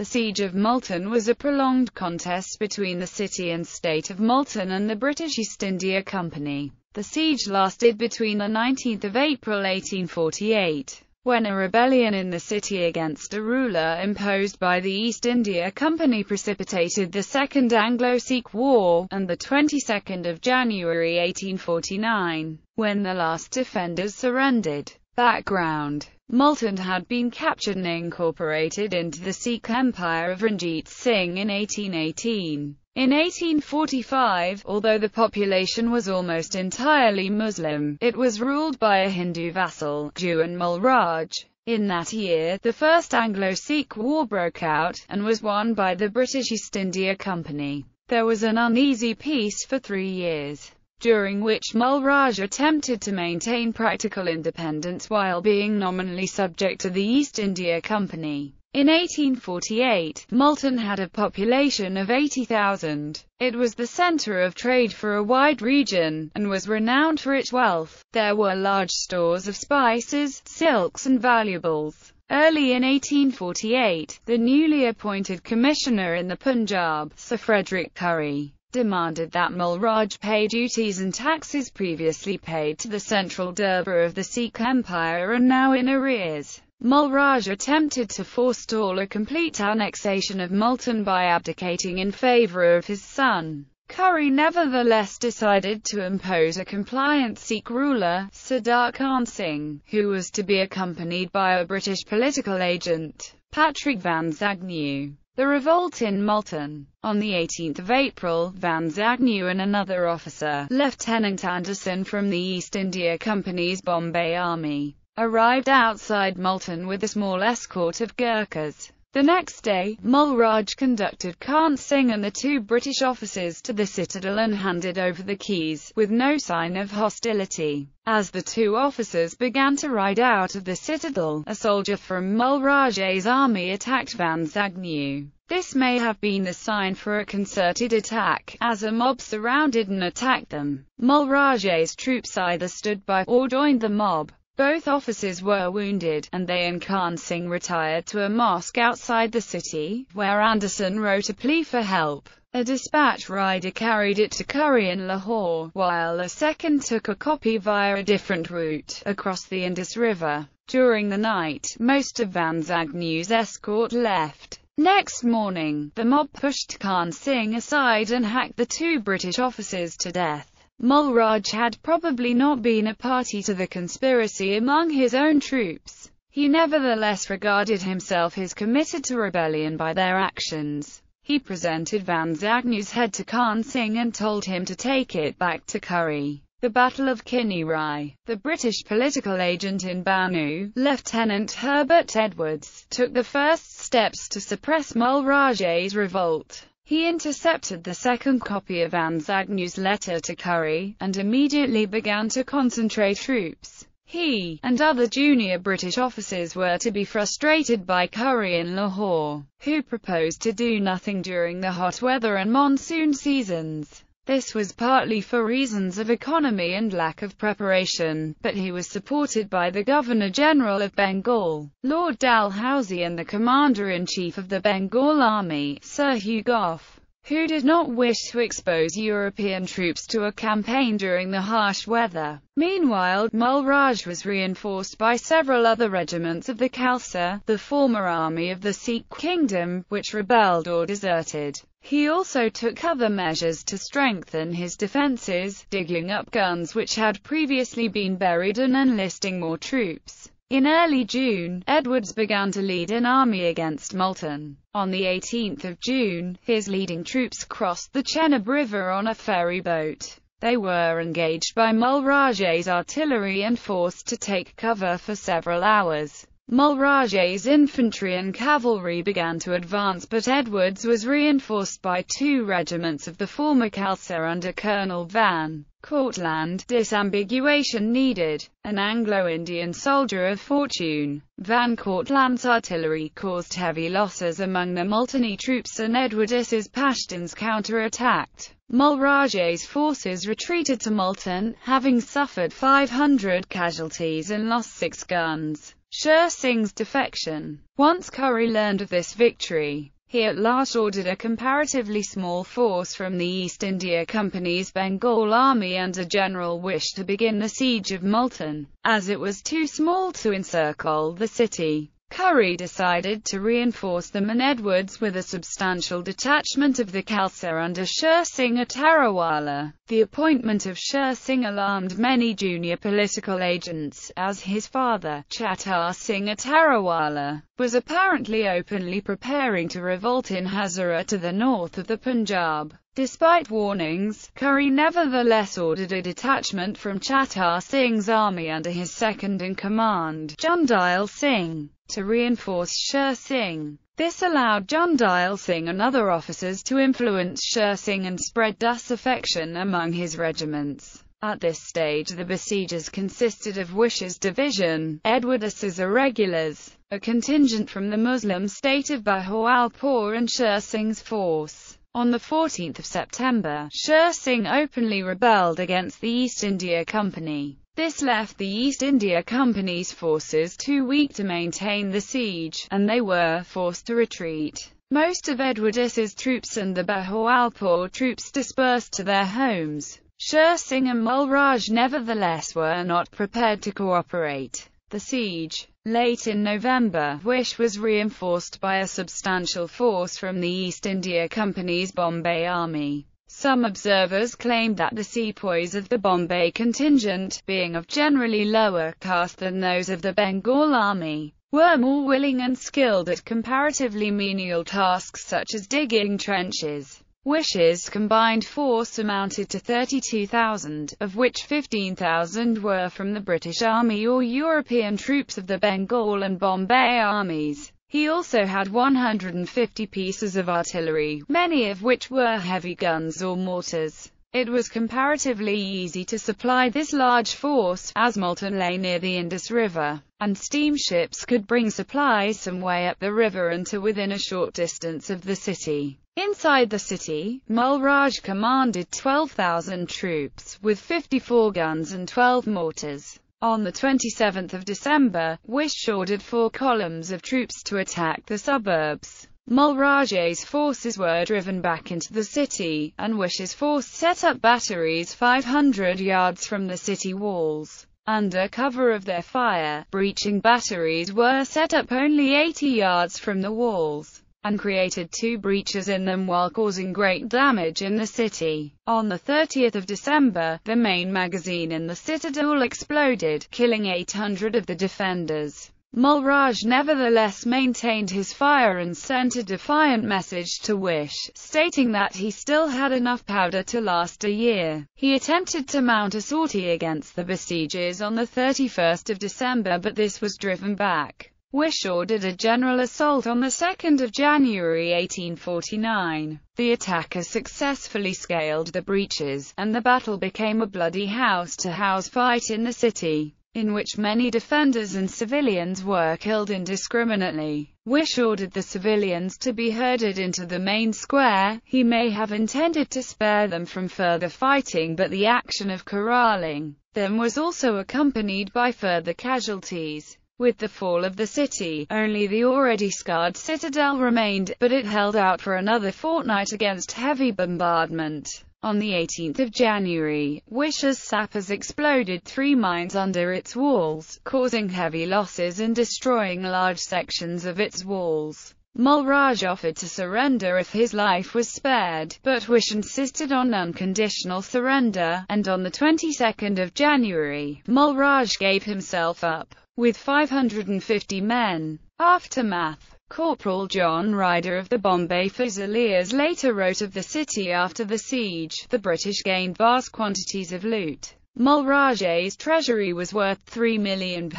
The siege of Multan was a prolonged contest between the city and state of Multan and the British East India Company. The siege lasted between the 19th of April 1848, when a rebellion in the city against a ruler imposed by the East India Company precipitated the Second Anglo-Sikh War, and the 22nd of January 1849, when the last defenders surrendered. Background Multan had been captured and incorporated into the Sikh Empire of Ranjit Singh in 1818. In 1845, although the population was almost entirely Muslim, it was ruled by a Hindu vassal, Diwan Mulraj. In that year, the First Anglo-Sikh War broke out, and was won by the British East India Company. There was an uneasy peace for three years during which Mulraj attempted to maintain practical independence while being nominally subject to the East India Company. In 1848, Multan had a population of 80,000. It was the center of trade for a wide region, and was renowned for its wealth. There were large stores of spices, silks and valuables. Early in 1848, the newly appointed commissioner in the Punjab, Sir Frederick Currie, demanded that Mulraj pay duties and taxes previously paid to the central Durbar of the Sikh Empire and now in arrears. Mulraj attempted to forestall a complete annexation of Multan by abdicating in favor of his son. Currie nevertheless decided to impose a compliant Sikh ruler, Sardar Khan Singh, who was to be accompanied by a British political agent, Patrick Vans Agnew. The revolt in Multan. On 18 April, Vans Agnew and another officer, Lieutenant Anderson from the East India Company's Bombay Army, arrived outside Multan with a small escort of Gurkhas. The next day, Mulraj conducted Khan Singh and the two British officers to the citadel and handed over the keys, with no sign of hostility. As the two officers began to ride out of the citadel, a soldier from Mulraj's army attacked Vans Agnew. This may have been the sign for a concerted attack, as a mob surrounded and attacked them. Mulraj's troops either stood by, or joined the mob. Both officers were wounded, and they and Khan Singh retired to a mosque outside the city, where Anderson wrote a plea for help. A dispatch rider carried it to Currie in Lahore, while a second took a copy via a different route, across the Indus River. During the night, most of Van Vans Agnew's escort left. Next morning, the mob pushed Khan Singh aside and hacked the two British officers to death. Mulraj had probably not been a party to the conspiracy among his own troops. He nevertheless regarded himself as committed to rebellion by their actions. He presented Vans Agnew's head to Khan Singh and told him to take it back to Currie. The Battle of Kineyri. The British political agent in Bannu, Lieutenant Herbert Edwardes, took the first steps to suppress Mulraj's revolt. He intercepted the second copy of Vans Agnew's letter to Currie, and immediately began to concentrate troops. He, and other junior British officers were to be frustrated by Currie in Lahore, who proposed to do nothing during the hot weather and monsoon seasons. This was partly for reasons of economy and lack of preparation, but he was supported by the Governor-General of Bengal, Lord Dalhousie and the Commander-in-Chief of the Bengal Army, Sir Hugh Gough, who did not wish to expose European troops to a campaign during the harsh weather. Meanwhile, Mulraj was reinforced by several other regiments of the Khalsa, the former army of the Sikh kingdom, which rebelled or deserted. He also took other measures to strengthen his defenses, digging up guns which had previously been buried and enlisting more troops. In early June, Edwardes began to lead an army against Multan. On the 18th of June, his leading troops crossed the Chenab River on a ferry boat. They were engaged by Mulraj's artillery and forced to take cover for several hours. Mulraj's infantry and cavalry began to advance but Edwardes was reinforced by two regiments of the former Khalsa under Colonel Van Cortlandt. Disambiguation needed. An Anglo-Indian soldier of fortune, Van Cortlandt's artillery caused heavy losses among the Multani troops and Edwardes's Pashtuns counter-attacked. Mulraj's forces retreated to Multan, having suffered 500 casualties and lost six guns. Sher defection. Once Currie learned of this victory, he at last ordered a comparatively small force from the East India Company's Bengal army under General Wish to begin the siege of Multan, as it was too small to encircle the city. Currie decided to reinforce the and Edwardes with a substantial detachment of the Khalsa under Sher Singh Atarawala. The appointment of Sher Singh alarmed many junior political agents, as his father, Chattar Singh Atarawala, was apparently openly preparing to revolt in Hazara to the north of the Punjab. Despite warnings, Currie nevertheless ordered a detachment from Chattar Singh's army under his second-in-command, Jundayal Singh, to reinforce Sher Singh. This allowed Jundayal Singh and other officers to influence Sher Singh and spread disaffection among his regiments. At this stage the besiegers consisted of Wish's division, Edwardes's irregulars, a contingent from the Muslim state of Bahawalpur and Sher Singh's force. On 14 September, Sher Singh openly rebelled against the East India Company. This left the East India Company's forces too weak to maintain the siege, and they were forced to retreat. Most of Edwardes's troops and the Bahawalpur troops dispersed to their homes. Sher Singh and Mulraj nevertheless were not prepared to cooperate. The siege Late in November, Wish was reinforced by a substantial force from the East India Company's Bombay Army. Some observers claimed that the sepoys of the Bombay contingent, being of generally lower caste than those of the Bengal Army, were more willing and skilled at comparatively menial tasks such as digging trenches. Wish's combined force amounted to 32,000, of which 15,000 were from the British Army or European troops of the Bengal and Bombay armies. He also had 150 pieces of artillery, many of which were heavy guns or mortars. It was comparatively easy to supply this large force, as Multan lay near the Indus River, and steamships could bring supplies some way up the river and to within a short distance of the city. Inside the city, Mulraj commanded 12,000 troops, with 54 guns and 12 mortars. On 27 December, Wish ordered four columns of troops to attack the suburbs. Mulraj's forces were driven back into the city, and Wish's force set up batteries 500 yards from the city walls. Under cover of their fire, breaching batteries were set up only 80 yards from the walls and created two breaches in them while causing great damage in the city. On 30 December, the main magazine in the citadel exploded, killing 800 of the defenders. Mulraj nevertheless maintained his fire and sent a defiant message to Wish, stating that he still had enough powder to last a year. He attempted to mount a sortie against the besiegers on 31 December but this was driven back. Wish ordered a general assault on 2 January 1849. The attackers successfully scaled the breaches, and the battle became a bloody house-to-house -house fight in the city, in which many defenders and civilians were killed indiscriminately. Wish ordered the civilians to be herded into the main square. He may have intended to spare them from further fighting but the action of corralling them was also accompanied by further casualties. With the fall of the city, only the already scarred citadel remained, but it held out for another fortnight against heavy bombardment. On 18 January, Wish's sappers exploded three mines under its walls, causing heavy losses and destroying large sections of its walls. Mulraj offered to surrender if his life was spared, but Wish insisted on unconditional surrender, and on the 22nd of January, Mulraj gave himself up with 550 men. Aftermath Corporal John Ryder of the Bombay Fusiliers later wrote of the city after the siege, the British gained vast quantities of loot. Mulraj's treasury was worth £3 million,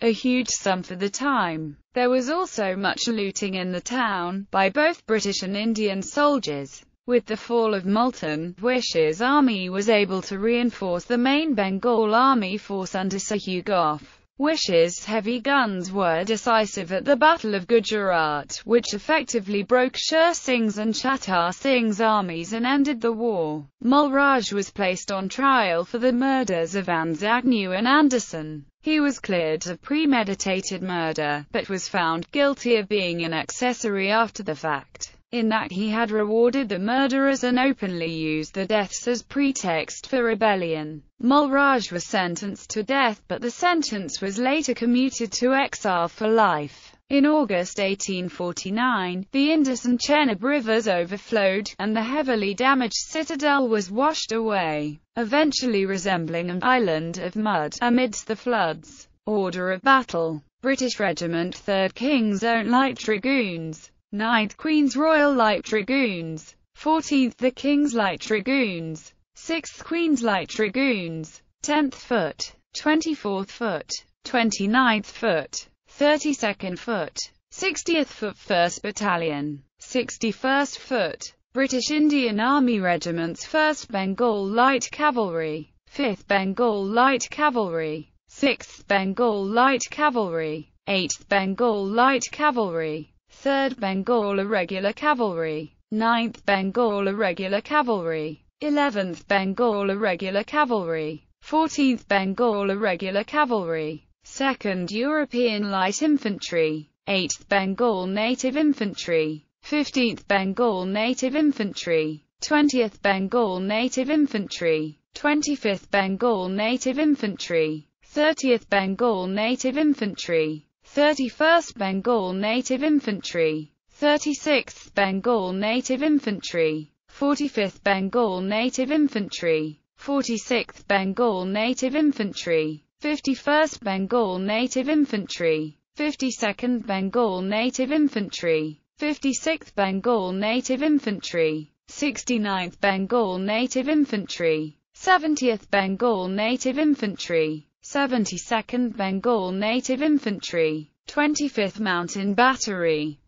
a huge sum for the time. There was also much looting in the town, by both British and Indian soldiers. With the fall of Multan, Wish's army was able to reinforce the main Bengal army force under Sir Hugh Gough. Wish's heavy guns were decisive at the Battle of Gujrat, which effectively broke Sher Singh's and Chattar Singh's armies and ended the war. Mulraj was placed on trial for the murders of Anzagnew and Anderson. He was cleared of premeditated murder, but was found guilty of being an accessory after the fact, in that he had rewarded the murderers and openly used the deaths as pretext for rebellion. Mulraj was sentenced to death, but the sentence was later commuted to exile for life. In August 1849, the Indus and Chenab rivers overflowed, and the heavily damaged citadel was washed away, eventually resembling an island of mud, amidst the floods. Order of battle British Regiment 3rd King's Own Light Dragoons 9th Queen's Royal Light Dragoons. 14th The King's Light Dragoons. 6th Queen's Light Dragoons. 10th Foot. 24th Foot. 29th Foot. 32nd Foot, 60th Foot 1st Battalion, 61st Foot, British Indian Army Regiments 1st Bengal Light Cavalry, 5th Bengal Light Cavalry, 6th Bengal Light Cavalry, 8th Bengal Light Cavalry, 3rd Bengal Irregular Cavalry, 9th Bengal Irregular Cavalry, 11th Bengal Irregular Cavalry, 14th Bengal Irregular Cavalry, 2nd European Light Infantry, 8th Bengal Native Infantry, 15th Bengal Native Infantry, 20th Bengal Native Infantry, 25th Bengal Native Infantry, 30th Bengal Native Infantry, 31st Bengal Native Infantry, 36th Bengal Native Infantry, 45th Bengal Native Infantry, 46th Bengal Native Infantry, 51st Bengal Native Infantry, 52nd Bengal Native Infantry, 56th Bengal Native Infantry, 69th Bengal Native Infantry, 70th Bengal Native Infantry, 72nd Bengal Native Infantry, 25th Mountain Battery,